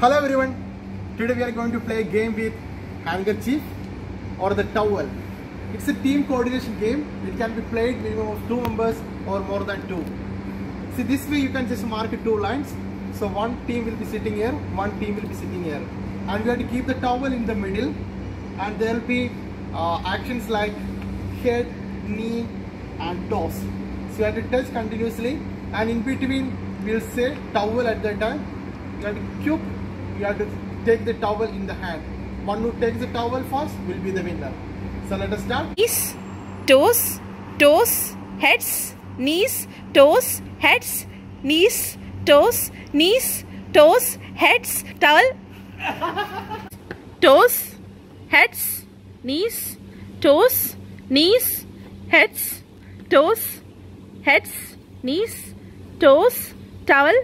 Hello everyone. Today we are going to play a game with handkerchief or the towel. It's a team coordination game. It can be played minimum of two members or more than two. See this way you can just mark two lines. So one team will be sitting here, one team will be sitting here. And we have to keep the towel in the middle and there will be uh, actions like head, knee and toes. So you have to touch continuously and in between we'll say towel at that time. You have to cube, you have to take the towel in the hand. One who takes the towel first will be the winner. So let us start. knees, toes, toes, heads, knees, toes, heads, knees, toes, knees, toes, heads, towel, toes, heads, knees, toes, knees, heads, toes, heads, knees, toes, towel,